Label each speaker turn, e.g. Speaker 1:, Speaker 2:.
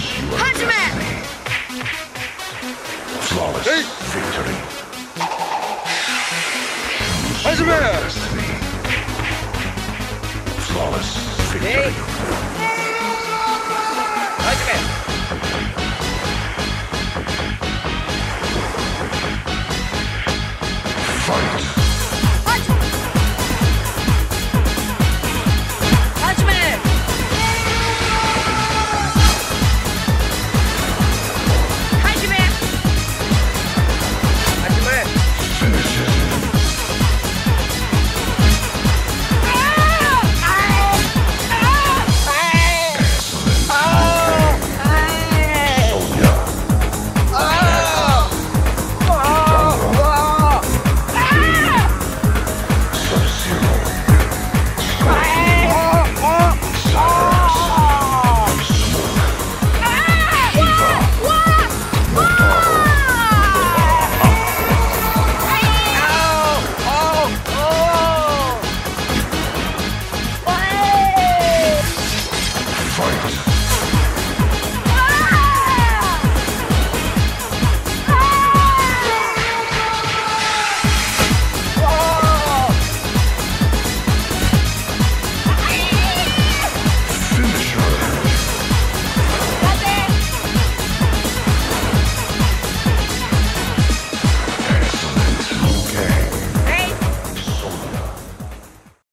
Speaker 1: Punch! Flawless
Speaker 2: hey.
Speaker 1: victory. Punch! Flawless victory. Hey. Thank.